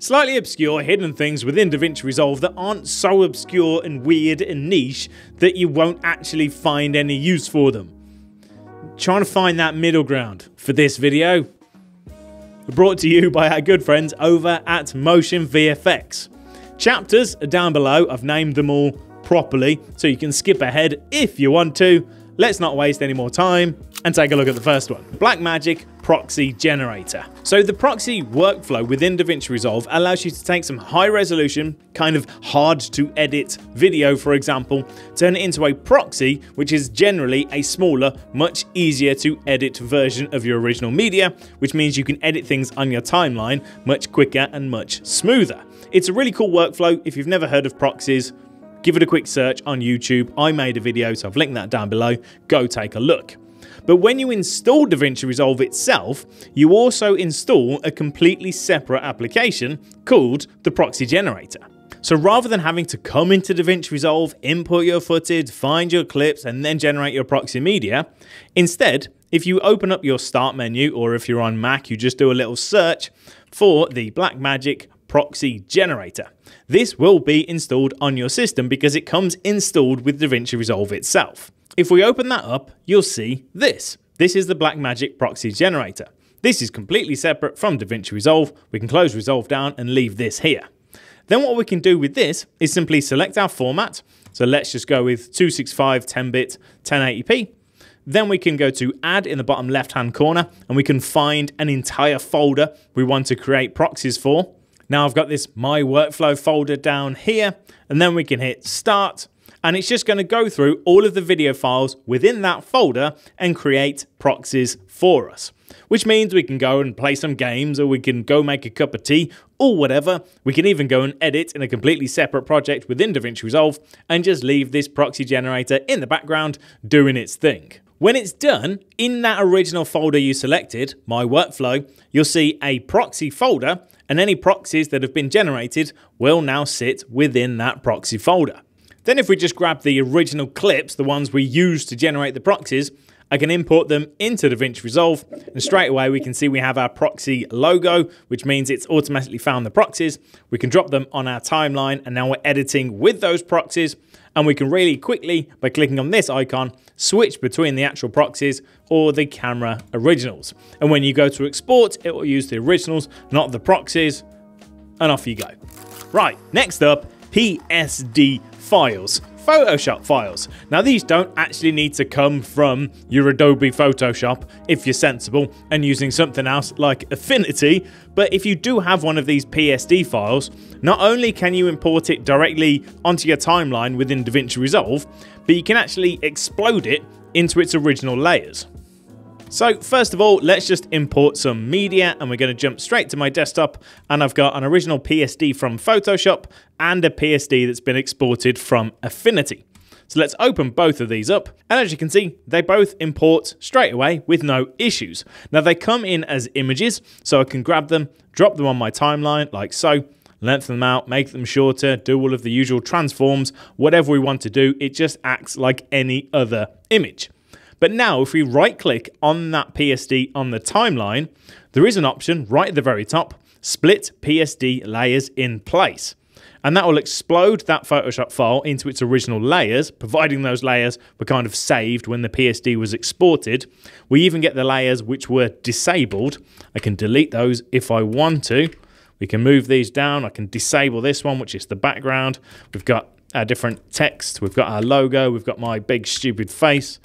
Slightly obscure hidden things within DaVinci Resolve that aren't so obscure and weird and niche that you won't actually find any use for them. Trying to find that middle ground for this video. Brought to you by our good friends over at Motion VFX. Chapters are down below, I've named them all properly, so you can skip ahead if you want to. Let's not waste any more time and take a look at the first one. Blackmagic Proxy Generator. So the proxy workflow within DaVinci Resolve allows you to take some high resolution, kind of hard to edit video, for example, turn it into a proxy, which is generally a smaller, much easier to edit version of your original media, which means you can edit things on your timeline much quicker and much smoother. It's a really cool workflow. If you've never heard of proxies, give it a quick search on YouTube. I made a video, so I've linked that down below. Go take a look. But when you install DaVinci Resolve itself, you also install a completely separate application called the Proxy Generator. So rather than having to come into DaVinci Resolve, input your footage, find your clips, and then generate your proxy media, instead, if you open up your start menu, or if you're on Mac, you just do a little search for the Blackmagic Proxy Generator. This will be installed on your system because it comes installed with DaVinci Resolve itself. If we open that up, you'll see this. This is the Blackmagic Proxy Generator. This is completely separate from DaVinci Resolve. We can close Resolve down and leave this here. Then what we can do with this is simply select our format. So let's just go with 265 10-bit 1080p. Then we can go to add in the bottom left hand corner and we can find an entire folder we want to create proxies for. Now I've got this My Workflow folder down here, and then we can hit Start, and it's just going to go through all of the video files within that folder and create proxies for us. Which means we can go and play some games, or we can go make a cup of tea, or whatever. We can even go and edit in a completely separate project within DaVinci Resolve and just leave this proxy generator in the background doing its thing. When it's done, in that original folder you selected, My Workflow, you'll see a proxy folder and any proxies that have been generated will now sit within that proxy folder. Then if we just grab the original clips, the ones we used to generate the proxies, I can import them into DaVinci Resolve and straight away we can see we have our proxy logo, which means it's automatically found the proxies. We can drop them on our timeline and now we're editing with those proxies and we can really quickly, by clicking on this icon, switch between the actual proxies or the camera originals. And when you go to export, it will use the originals, not the proxies, and off you go. Right, next up, PSD files. Photoshop files. Now these don't actually need to come from your Adobe Photoshop if you're sensible and using something else like Affinity, but if you do have one of these PSD files, not only can you import it directly onto your timeline within DaVinci Resolve, but you can actually explode it into its original layers. So first of all, let's just import some media and we're going to jump straight to my desktop and I've got an original PSD from Photoshop and a PSD that's been exported from Affinity. So let's open both of these up. And as you can see, they both import straight away with no issues. Now they come in as images, so I can grab them, drop them on my timeline like so, lengthen them out, make them shorter, do all of the usual transforms, whatever we want to do. It just acts like any other image. But now if we right click on that PSD on the timeline, there is an option right at the very top, split PSD layers in place. And that will explode that Photoshop file into its original layers, providing those layers were kind of saved when the PSD was exported. We even get the layers which were disabled. I can delete those if I want to. We can move these down. I can disable this one, which is the background. We've got our different text. We've got our logo. We've got my big stupid face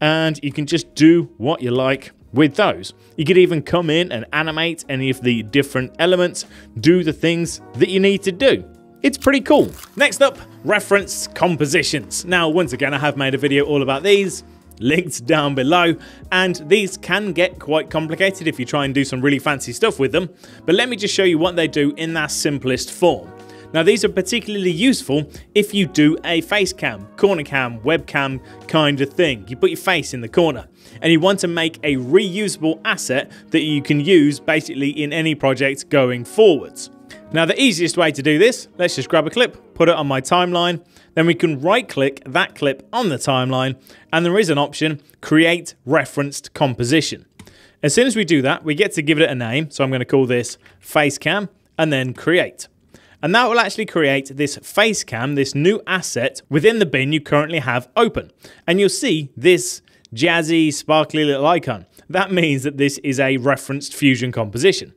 and you can just do what you like with those. You could even come in and animate any of the different elements, do the things that you need to do. It's pretty cool. Next up, reference compositions. Now, once again, I have made a video all about these linked down below and these can get quite complicated if you try and do some really fancy stuff with them but let me just show you what they do in their simplest form now these are particularly useful if you do a face cam, corner cam, webcam kind of thing. You put your face in the corner and you want to make a reusable asset that you can use basically in any project going forwards. Now the easiest way to do this, let's just grab a clip, put it on my timeline, then we can right click that clip on the timeline and there is an option, create referenced composition. As soon as we do that, we get to give it a name. So I'm going to call this face cam and then create. And that will actually create this face cam, this new asset within the bin you currently have open. And you'll see this jazzy, sparkly little icon. That means that this is a referenced fusion composition.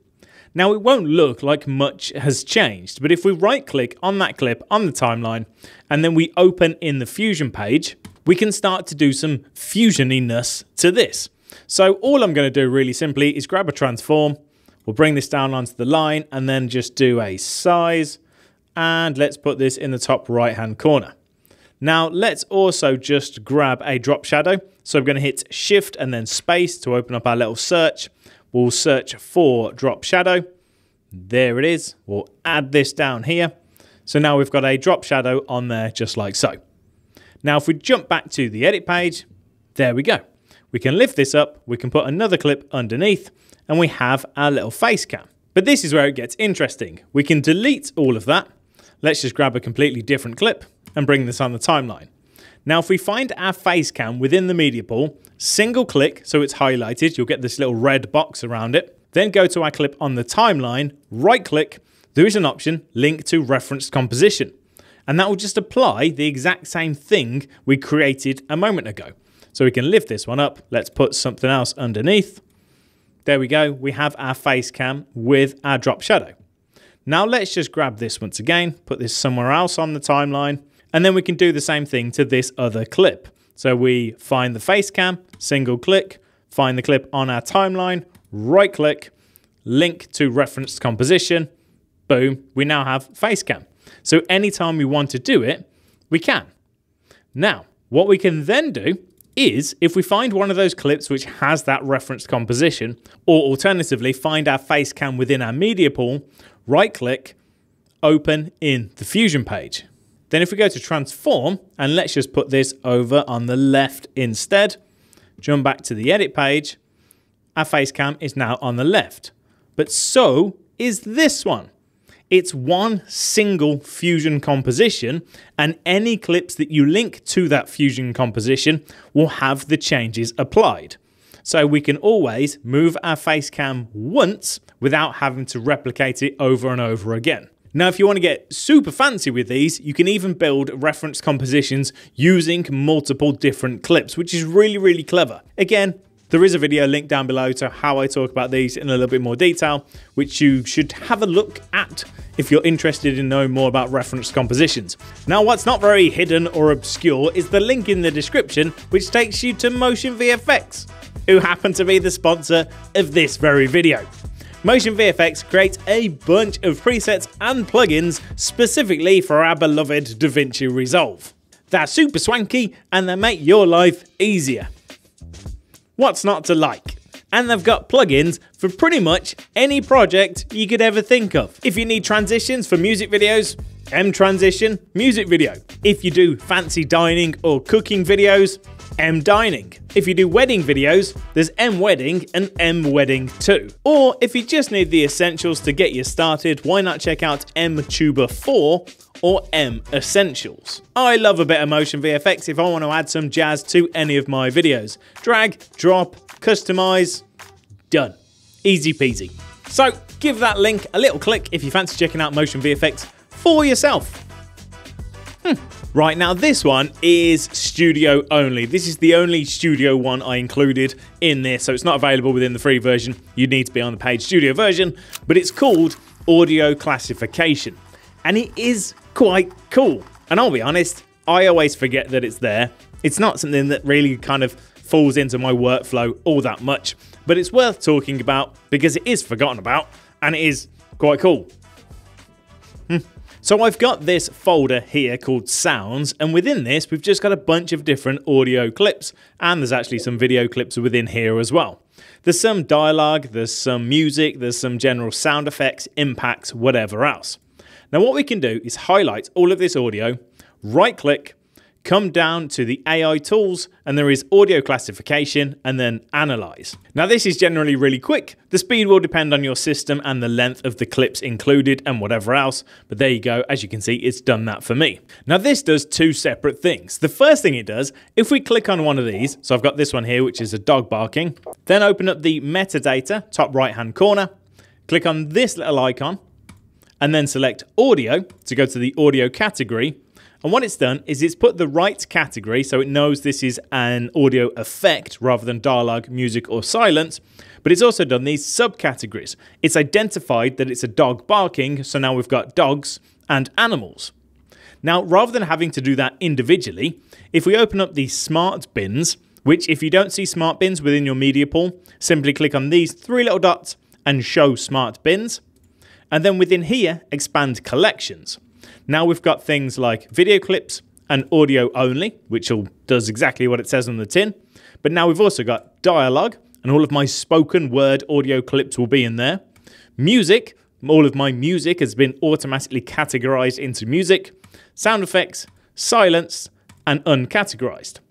Now it won't look like much has changed, but if we right click on that clip on the timeline and then we open in the fusion page, we can start to do some fusioniness to this. So all I'm going to do really simply is grab a transform, we'll bring this down onto the line and then just do a size and let's put this in the top right hand corner. Now let's also just grab a drop shadow. So I'm going to hit shift and then space to open up our little search. We'll search for drop shadow. There it is. We'll add this down here. So now we've got a drop shadow on there just like so. Now if we jump back to the edit page, there we go. We can lift this up, we can put another clip underneath, and we have our little face cam. But this is where it gets interesting. We can delete all of that. Let's just grab a completely different clip and bring this on the timeline. Now, if we find our face cam within the media pool, single click so it's highlighted, you'll get this little red box around it. Then go to our clip on the timeline, right click, there is an option, link to referenced composition. And that will just apply the exact same thing we created a moment ago. So we can lift this one up. Let's put something else underneath. There we go. We have our face cam with our drop shadow. Now let's just grab this once again, put this somewhere else on the timeline, and then we can do the same thing to this other clip. So we find the face cam, single click, find the clip on our timeline, right click, link to referenced composition, boom, we now have face cam. So anytime we want to do it, we can. Now, what we can then do is if we find one of those clips which has that referenced composition, or alternatively find our face cam within our media pool, right click, open in the Fusion page. Then if we go to transform, and let's just put this over on the left instead, jump back to the edit page, our face cam is now on the left. But so is this one. It's one single fusion composition, and any clips that you link to that fusion composition will have the changes applied. So we can always move our face cam once without having to replicate it over and over again. Now, if you want to get super fancy with these, you can even build reference compositions using multiple different clips, which is really, really clever. Again, there is a video linked down below to how I talk about these in a little bit more detail, which you should have a look at if you're interested in knowing more about reference compositions. Now, what's not very hidden or obscure is the link in the description, which takes you to Motion VFX, who happen to be the sponsor of this very video. Motion VFX creates a bunch of presets and plugins specifically for our beloved DaVinci Resolve. They're super swanky and they make your life easier. What's not to like? And they've got plugins for pretty much any project you could ever think of. If you need transitions for music videos, M Transition Music Video. If you do fancy dining or cooking videos, M Dining. If you do wedding videos, there's M Wedding and M Wedding 2. Or if you just need the essentials to get you started, why not check out M Tuber 4 or M Essentials. I love a bit of motion VFX if I want to add some jazz to any of my videos. Drag, drop, customize, done. Easy peasy. So give that link a little click if you fancy checking out motion VFX for yourself. Hmm. Right now, this one is studio only. This is the only studio one I included in this, so it's not available within the free version. You need to be on the paid studio version, but it's called audio classification. And it is quite cool. And I'll be honest, I always forget that it's there. It's not something that really kind of falls into my workflow all that much, but it's worth talking about because it is forgotten about and it is quite cool. Hmm. So I've got this folder here called sounds and within this we've just got a bunch of different audio clips and there's actually some video clips within here as well. There's some dialogue, there's some music, there's some general sound effects, impacts, whatever else. Now what we can do is highlight all of this audio, right click, come down to the AI tools and there is audio classification and then analyze. Now this is generally really quick. The speed will depend on your system and the length of the clips included and whatever else. But there you go. As you can see, it's done that for me. Now this does two separate things. The first thing it does, if we click on one of these, so I've got this one here, which is a dog barking, then open up the metadata, top right hand corner, click on this little icon, and then select audio to go to the audio category. And what it's done is it's put the right category so it knows this is an audio effect rather than dialogue, music, or silence. But it's also done these subcategories. It's identified that it's a dog barking, so now we've got dogs and animals. Now, rather than having to do that individually, if we open up these smart bins, which if you don't see smart bins within your media pool, simply click on these three little dots and show smart bins. And then within here, expand collections. Now we've got things like video clips and audio only, which all does exactly what it says on the tin. But now we've also got dialogue, and all of my spoken word audio clips will be in there. Music, all of my music has been automatically categorized into music, sound effects, silence, and uncategorized.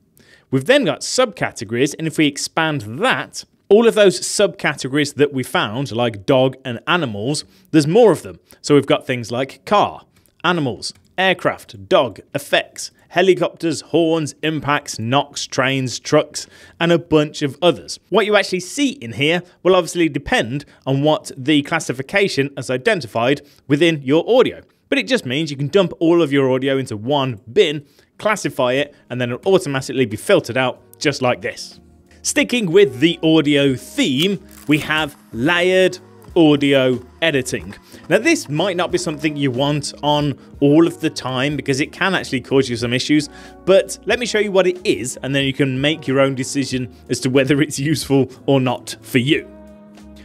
We've then got subcategories, and if we expand that, all of those subcategories that we found, like dog and animals, there's more of them. So we've got things like car, animals, aircraft, dog, effects, helicopters, horns, impacts, knocks, trains, trucks, and a bunch of others. What you actually see in here will obviously depend on what the classification has identified within your audio. But it just means you can dump all of your audio into one bin, classify it, and then it'll automatically be filtered out just like this. Sticking with the audio theme, we have layered audio editing. Now, this might not be something you want on all of the time because it can actually cause you some issues, but let me show you what it is and then you can make your own decision as to whether it's useful or not for you.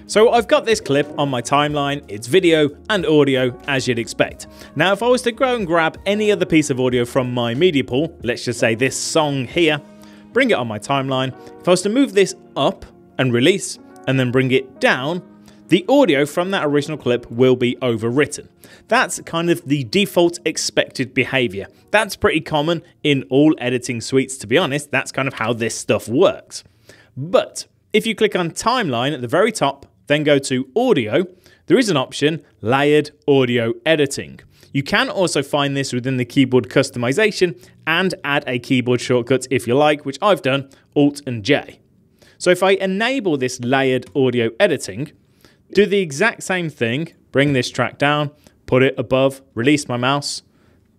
So I've got this clip on my timeline, it's video and audio as you'd expect. Now if I was to go and grab any other piece of audio from my media pool, let's just say this song here, bring it on my timeline. If I was to move this up and release and then bring it down, the audio from that original clip will be overwritten. That's kind of the default expected behavior. That's pretty common in all editing suites, to be honest. That's kind of how this stuff works. But if you click on timeline at the very top, then go to audio, there is an option layered audio editing. You can also find this within the keyboard customization and add a keyboard shortcut if you like, which I've done, Alt and J. So if I enable this layered audio editing, do the exact same thing, bring this track down, put it above, release my mouse,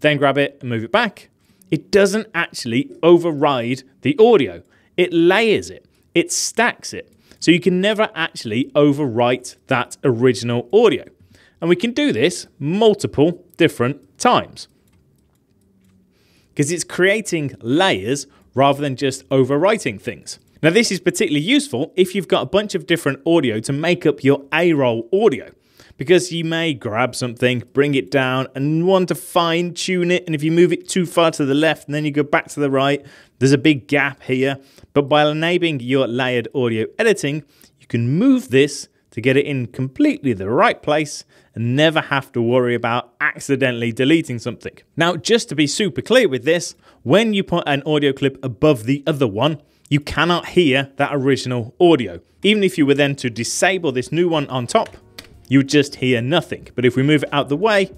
then grab it and move it back, it doesn't actually override the audio. It layers it, it stacks it. So you can never actually overwrite that original audio. And we can do this multiple different times. Because it's creating layers rather than just overwriting things. Now this is particularly useful if you've got a bunch of different audio to make up your A-roll audio because you may grab something, bring it down, and want to fine tune it. And if you move it too far to the left and then you go back to the right, there's a big gap here. But by enabling your layered audio editing, you can move this to get it in completely the right place and never have to worry about accidentally deleting something. Now, just to be super clear with this, when you put an audio clip above the other one, you cannot hear that original audio. Even if you were then to disable this new one on top, you would just hear nothing. But if we move it out the way,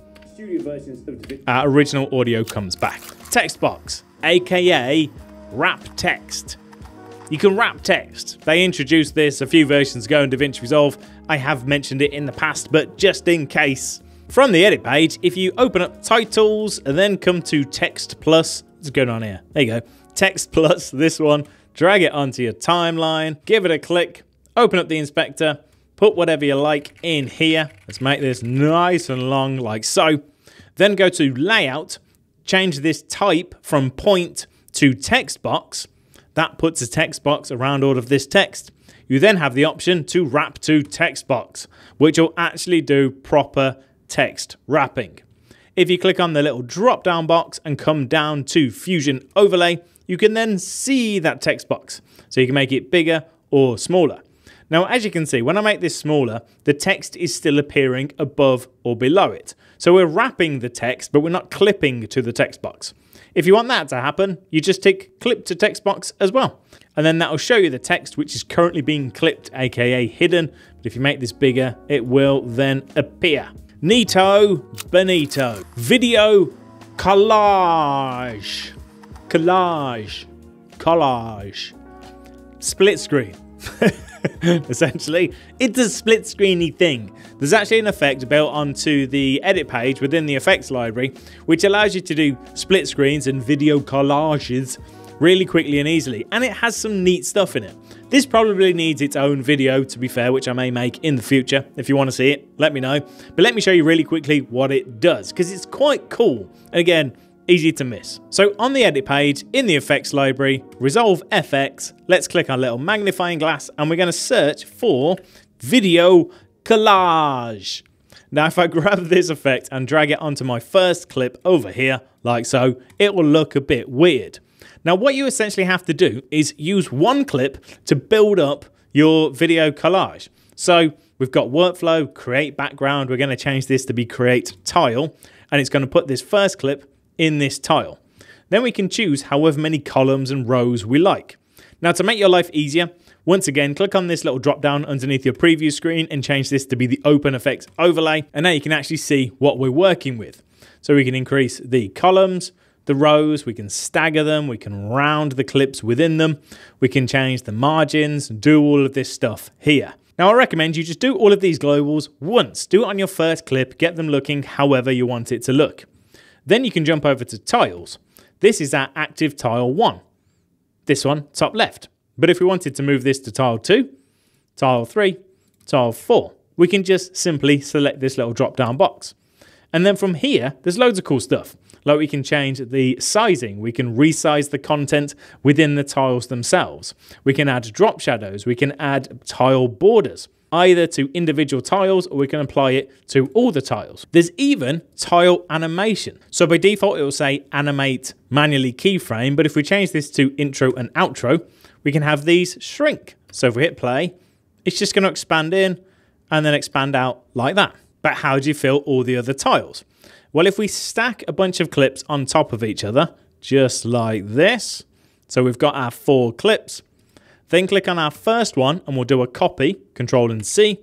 our original audio comes back. Text box, aka wrap text. You can wrap text. They introduced this a few versions ago in DaVinci Resolve. I have mentioned it in the past, but just in case. From the edit page, if you open up titles and then come to text plus, what's going on here? There you go. Text plus, this one, drag it onto your timeline, give it a click, open up the inspector, put whatever you like in here. Let's make this nice and long like so. Then go to layout, change this type from point to text box that puts a text box around all of this text. You then have the option to wrap to text box, which will actually do proper text wrapping. If you click on the little drop down box and come down to Fusion Overlay, you can then see that text box. So you can make it bigger or smaller. Now, as you can see, when I make this smaller, the text is still appearing above or below it. So we're wrapping the text, but we're not clipping to the text box. If you want that to happen, you just tick clip to text box as well. And then that will show you the text which is currently being clipped, aka hidden. But if you make this bigger, it will then appear. Nito Benito. Video collage. Collage. Collage. Split screen. essentially. It's a split screeny thing. There's actually an effect built onto the edit page within the effects library, which allows you to do split screens and video collages really quickly and easily, and it has some neat stuff in it. This probably needs its own video, to be fair, which I may make in the future. If you want to see it, let me know. But let me show you really quickly what it does, because it's quite cool. And again, easy to miss. So on the edit page, in the effects library, Resolve FX, let's click our little magnifying glass, and we're going to search for video collage. Now, if I grab this effect and drag it onto my first clip over here, like so, it will look a bit weird. Now, what you essentially have to do is use one clip to build up your video collage. So we've got workflow, create background. We're going to change this to be create tile, and it's going to put this first clip in this tile. Then we can choose however many columns and rows we like. Now, to make your life easier, once again, click on this little drop down underneath your preview screen and change this to be the Open Effects overlay. And now you can actually see what we're working with. So we can increase the columns, the rows, we can stagger them, we can round the clips within them, we can change the margins, do all of this stuff here. Now I recommend you just do all of these globals once. Do it on your first clip, get them looking however you want it to look. Then you can jump over to tiles. This is our active tile 1. This one, top left. But if we wanted to move this to tile 2, tile 3, tile 4, we can just simply select this little drop down box. And then from here, there's loads of cool stuff. Like we can change the sizing, we can resize the content within the tiles themselves. We can add drop shadows, we can add tile borders either to individual tiles or we can apply it to all the tiles. There's even tile animation. So by default, it will say animate manually keyframe, but if we change this to intro and outro, we can have these shrink. So if we hit play, it's just gonna expand in and then expand out like that. But how do you fill all the other tiles? Well, if we stack a bunch of clips on top of each other, just like this, so we've got our four clips, then click on our first one and we'll do a copy, Control and C,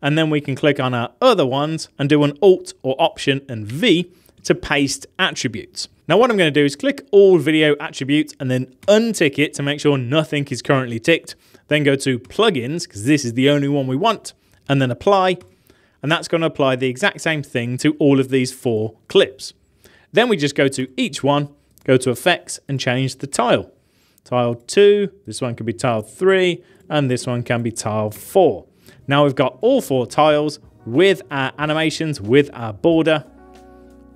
and then we can click on our other ones and do an Alt or Option and V to paste attributes. Now what I'm going to do is click all video attributes and then untick it to make sure nothing is currently ticked. Then go to plugins, because this is the only one we want, and then apply, and that's going to apply the exact same thing to all of these four clips. Then we just go to each one, go to effects and change the tile. Tile 2, this one can be tile 3, and this one can be tile 4. Now we've got all four tiles with our animations, with our border,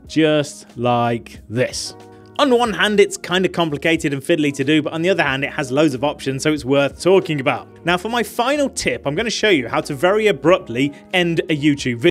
just like this. On one hand, it's kind of complicated and fiddly to do, but on the other hand, it has loads of options, so it's worth talking about. Now, for my final tip, I'm going to show you how to very abruptly end a YouTube video.